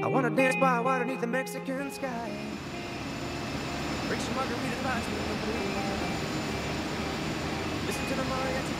I wanna dance by water beneath the Mexican sky. Drink some margaritas, me in the. Listen to the mariachi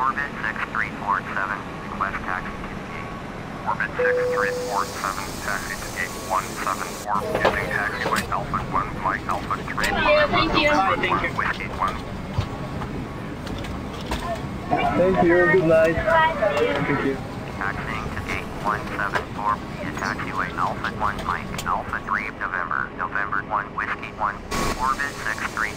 orbit 6347, request taxi to gate. Orbit 6347, taxi to gate 174, using taxiway Alpha 1, Mike Alpha 3, Thank you, thank you. November Thank 1, Whiskey 1. Thank you. Good night. Thank you. Taxiing to gate 174, via taxiway Alpha 1, Mike Alpha 3, November, November 1, Whiskey 1, orbit 6347,